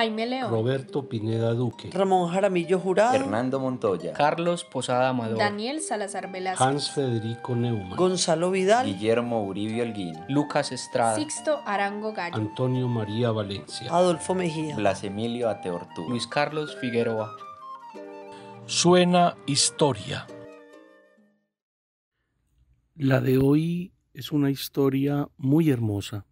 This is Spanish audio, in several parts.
Jaime León, Roberto Pineda Duque, Ramón Jaramillo Jurado, Hernando Montoya, Carlos Posada Amador, Daniel Salazar Velázquez, Hans Federico Neumann, Gonzalo Vidal, Guillermo Uribe Holguín, Lucas Estrada, Sixto Arango Gallo, Antonio María Valencia. Adolfo Mejía, Blas Emilio Ateortú, Luis Carlos Figueroa. Suena historia. La de hoy es una historia muy hermosa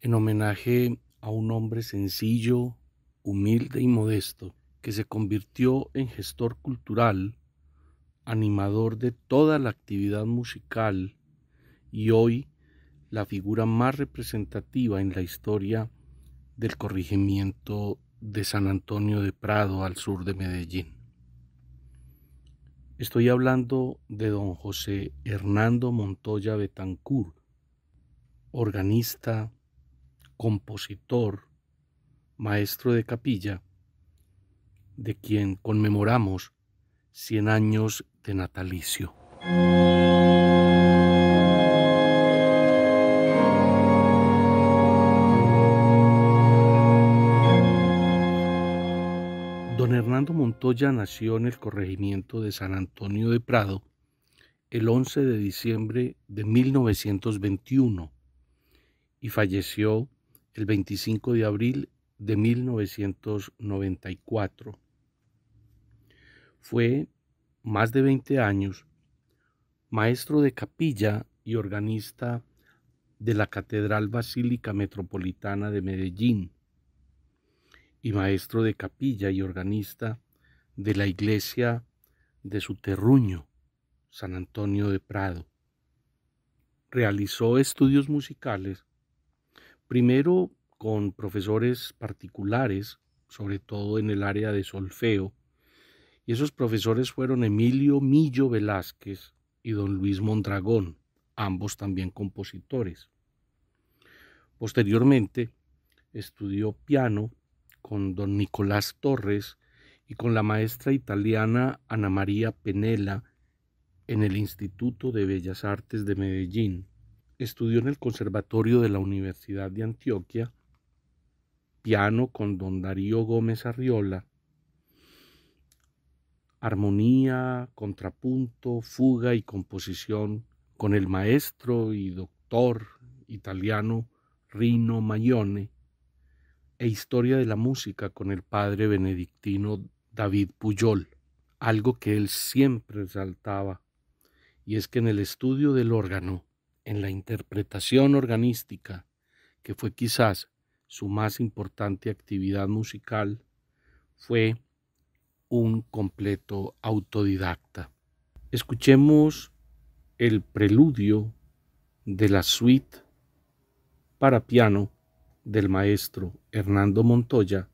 en homenaje a un hombre sencillo, humilde y modesto que se convirtió en gestor cultural, animador de toda la actividad musical y hoy la figura más representativa en la historia del corregimiento de San Antonio de Prado al sur de Medellín. Estoy hablando de don José Hernando Montoya Betancur, organista, compositor, maestro de capilla, de quien conmemoramos 100 años de natalicio. Don Hernando Montoya nació en el corregimiento de San Antonio de Prado el 11 de diciembre de 1921 y falleció el 25 de abril de 1994. Fue más de 20 años maestro de capilla y organista de la Catedral Basílica Metropolitana de Medellín y maestro de capilla y organista de la iglesia de su terruño, San Antonio de Prado. Realizó estudios musicales, primero con profesores particulares, sobre todo en el área de solfeo, y esos profesores fueron Emilio Millo Velázquez y don Luis Mondragón, ambos también compositores. Posteriormente, estudió piano con don Nicolás Torres y con la maestra italiana Ana María Penela en el Instituto de Bellas Artes de Medellín. Estudió en el Conservatorio de la Universidad de Antioquia, piano con don Darío Gómez Arriola, armonía, contrapunto, fuga y composición con el maestro y doctor italiano Rino Maione, e historia de la música con el padre benedictino David Puyol, algo que él siempre resaltaba, y es que en el estudio del órgano, en la interpretación organística, que fue quizás su más importante actividad musical, fue un completo autodidacta. Escuchemos el preludio de la suite para piano del maestro Hernando Montoya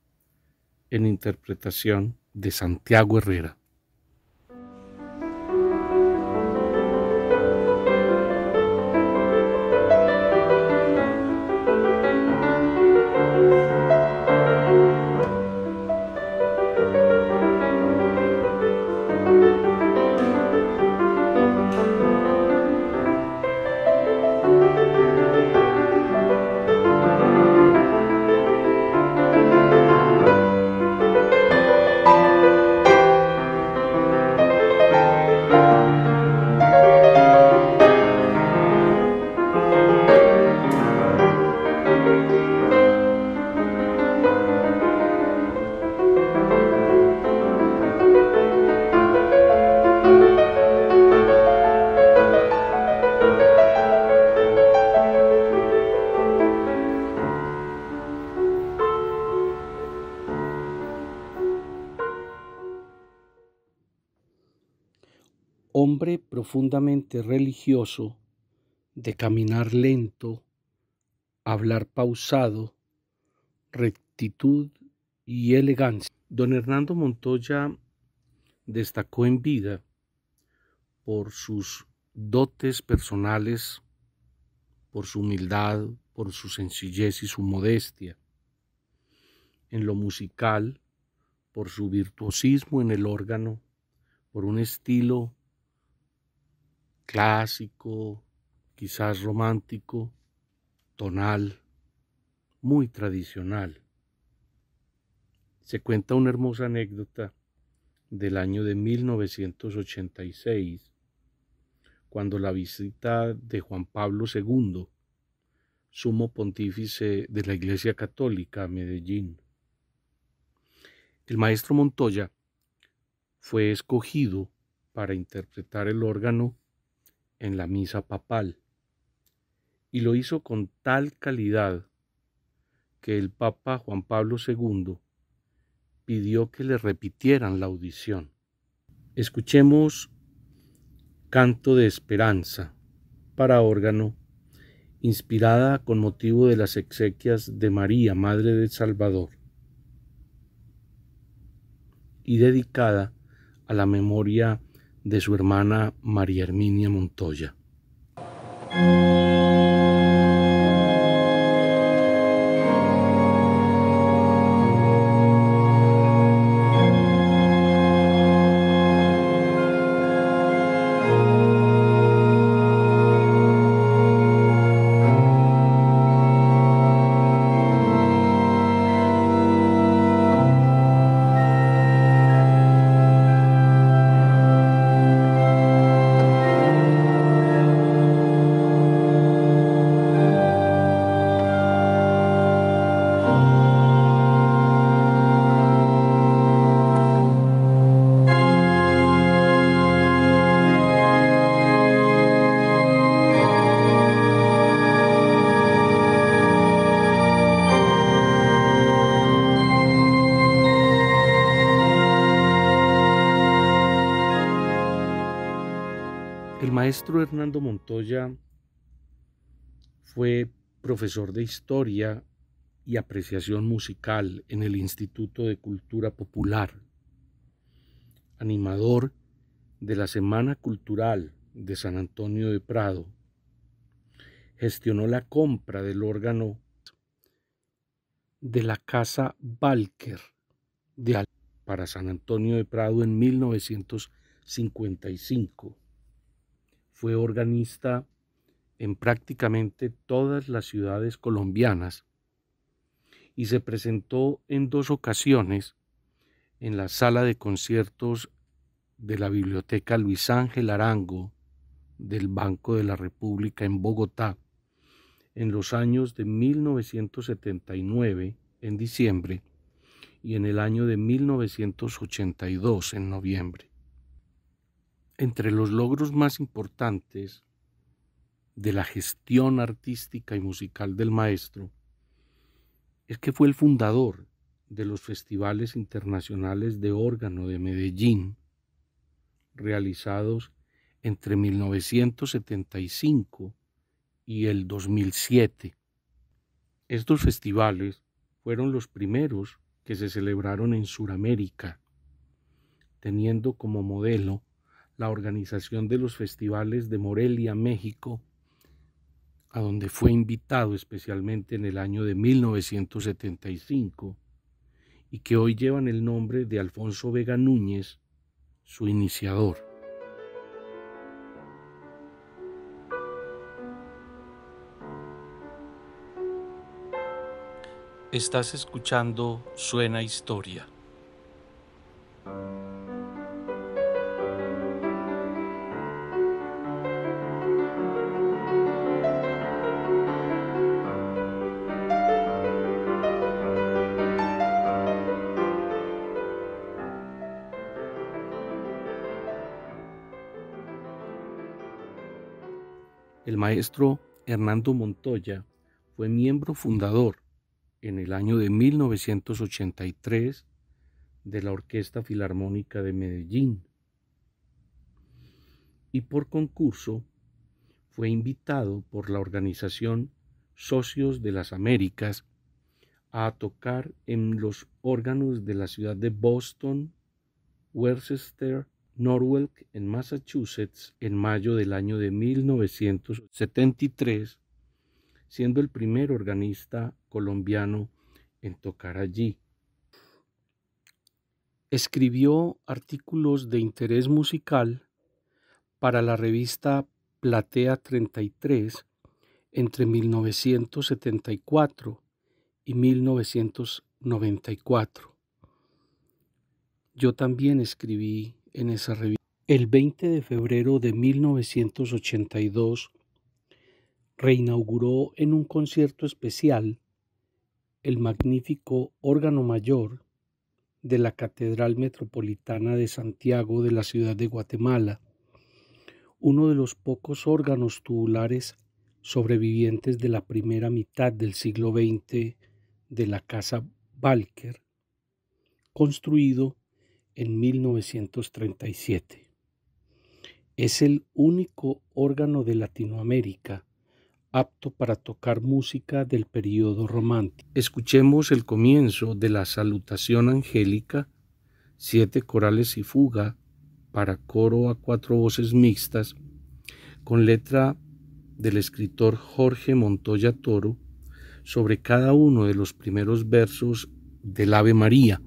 en interpretación de Santiago Herrera. Hombre profundamente religioso, de caminar lento, hablar pausado, rectitud y elegancia. Don Hernando Montoya destacó en vida por sus dotes personales, por su humildad, por su sencillez y su modestia. En lo musical, por su virtuosismo en el órgano, por un estilo clásico, quizás romántico, tonal, muy tradicional. Se cuenta una hermosa anécdota del año de 1986, cuando la visita de Juan Pablo II, sumo pontífice de la Iglesia Católica a Medellín. El maestro Montoya fue escogido para interpretar el órgano en la misa papal y lo hizo con tal calidad que el Papa Juan Pablo II pidió que le repitieran la audición. Escuchemos Canto de Esperanza para órgano, inspirada con motivo de las exequias de María, Madre del Salvador, y dedicada a la memoria de su hermana María Herminia Montoya. Maestro Hernando Montoya fue profesor de historia y apreciación musical en el Instituto de Cultura Popular, animador de la Semana Cultural de San Antonio de Prado, gestionó la compra del órgano de la Casa Balker de para San Antonio de Prado en 1955 fue organista en prácticamente todas las ciudades colombianas y se presentó en dos ocasiones en la sala de conciertos de la Biblioteca Luis Ángel Arango del Banco de la República en Bogotá en los años de 1979 en diciembre y en el año de 1982 en noviembre. Entre los logros más importantes de la gestión artística y musical del maestro es que fue el fundador de los festivales internacionales de órgano de Medellín, realizados entre 1975 y el 2007. Estos festivales fueron los primeros que se celebraron en Sudamérica, teniendo como modelo la organización de los festivales de Morelia, México, a donde fue invitado especialmente en el año de 1975 y que hoy llevan el nombre de Alfonso Vega Núñez, su iniciador. Estás escuchando Suena Historia. El maestro Hernando Montoya fue miembro fundador en el año de 1983 de la Orquesta Filarmónica de Medellín. Y por concurso fue invitado por la organización Socios de las Américas a tocar en los órganos de la ciudad de Boston, Worcester, Norwalk en Massachusetts en mayo del año de 1973, siendo el primer organista colombiano en tocar allí. Escribió artículos de interés musical para la revista Platea 33 entre 1974 y 1994 Yo también escribí en esa revista. El 20 de febrero de 1982 reinauguró en un concierto especial el magnífico órgano mayor de la Catedral Metropolitana de Santiago de la ciudad de Guatemala, uno de los pocos órganos tubulares sobrevivientes de la primera mitad del siglo XX de la Casa Balker, construido en 1937. Es el único órgano de Latinoamérica apto para tocar música del periodo romántico. Escuchemos el comienzo de la salutación angélica, siete corales y fuga para coro a cuatro voces mixtas, con letra del escritor Jorge Montoya Toro sobre cada uno de los primeros versos del Ave María,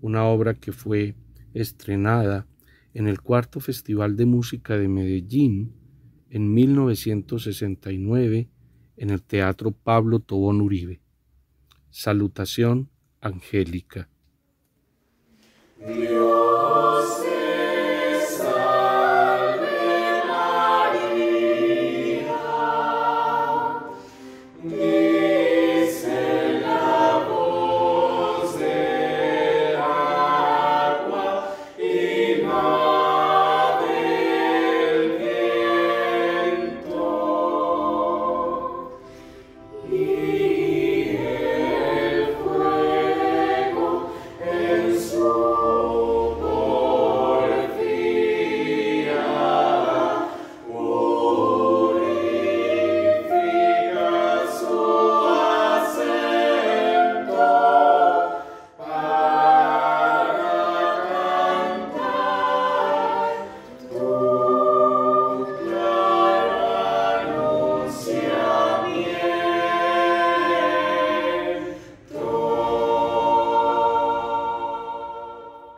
una obra que fue estrenada en el cuarto Festival de Música de Medellín en 1969 en el Teatro Pablo Tobón Uribe. Salutación angélica.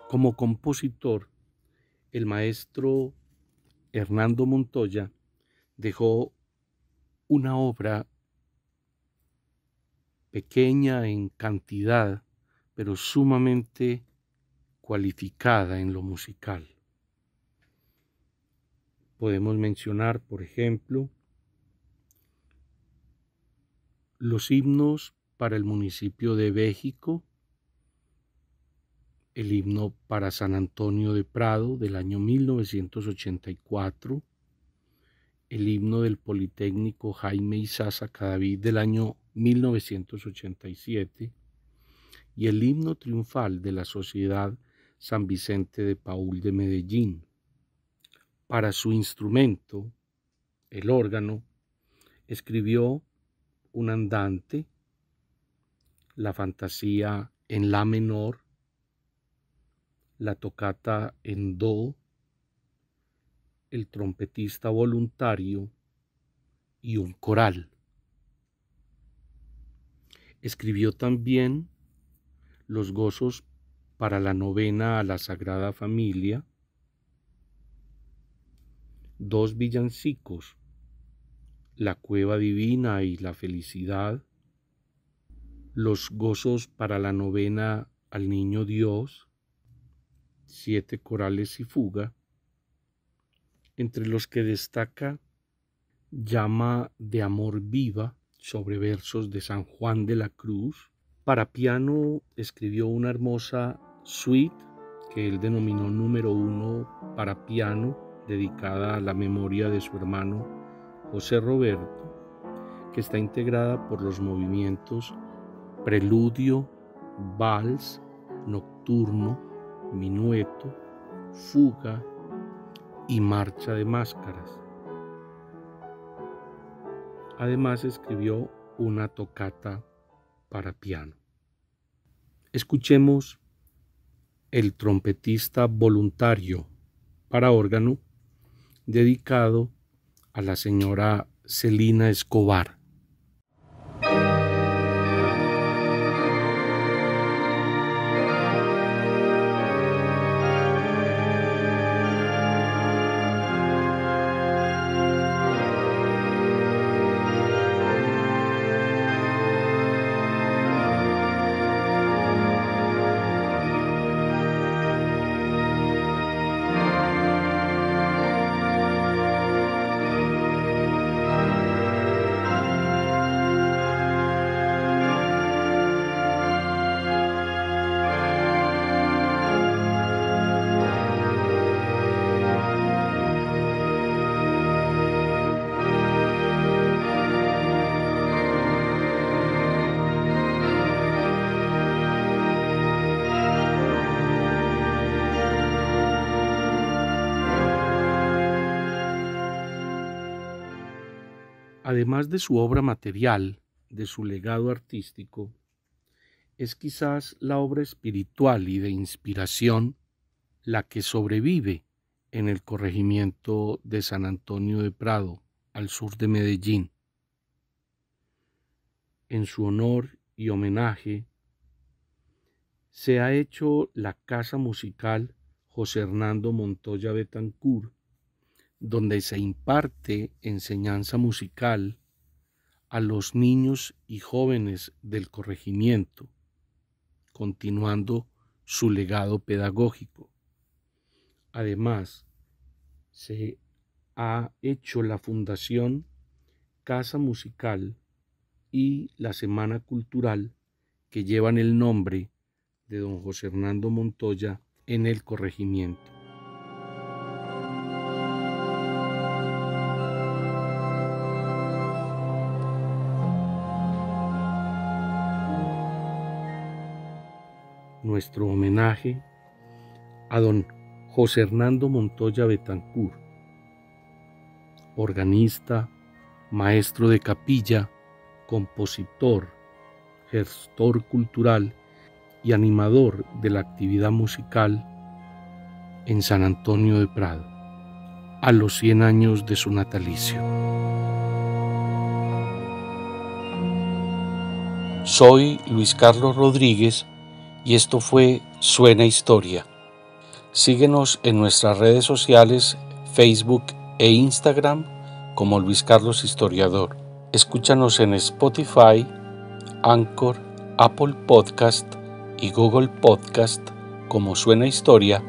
Como compositor, el maestro Hernando Montoya dejó una obra pequeña en cantidad, pero sumamente cualificada en lo musical. Podemos mencionar, por ejemplo, los himnos para el municipio de Béjico, el himno para San Antonio de Prado del año 1984, el himno del Politécnico Jaime Isaza Cadavid del año 1987 y el himno triunfal de la Sociedad San Vicente de Paul de Medellín. Para su instrumento, el órgano, escribió un andante, la fantasía en la menor, la tocata en do, el trompetista voluntario y un coral. Escribió también los gozos para la novena a la Sagrada Familia, dos villancicos, la cueva divina y la felicidad, los gozos para la novena al Niño Dios, siete corales y fuga, entre los que destaca Llama de Amor Viva sobre versos de San Juan de la Cruz. Para piano escribió una hermosa suite que él denominó número uno para piano, dedicada a la memoria de su hermano José Roberto, que está integrada por los movimientos preludio, vals, nocturno, minueto, fuga y marcha de máscaras. Además escribió una tocata para piano. Escuchemos El trompetista voluntario para órgano dedicado a la señora Celina Escobar. Además de su obra material, de su legado artístico, es quizás la obra espiritual y de inspiración la que sobrevive en el corregimiento de San Antonio de Prado, al sur de Medellín. En su honor y homenaje se ha hecho la Casa Musical José Hernando Montoya Betancur, donde se imparte enseñanza musical a los niños y jóvenes del corregimiento, continuando su legado pedagógico. Además, se ha hecho la Fundación Casa Musical y la Semana Cultural que llevan el nombre de don José Hernando Montoya en el corregimiento. Nuestro homenaje a don José Hernando Montoya Betancur, organista, maestro de capilla, compositor, gestor cultural y animador de la actividad musical en San Antonio de Prado, a los 100 años de su natalicio. Soy Luis Carlos Rodríguez y esto fue Suena Historia. Síguenos en nuestras redes sociales, Facebook e Instagram como Luis Carlos Historiador. Escúchanos en Spotify, Anchor, Apple Podcast y Google Podcast como Suena Historia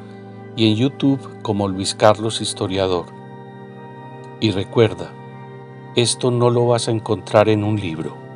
y en YouTube como Luis Carlos Historiador. Y recuerda, esto no lo vas a encontrar en un libro.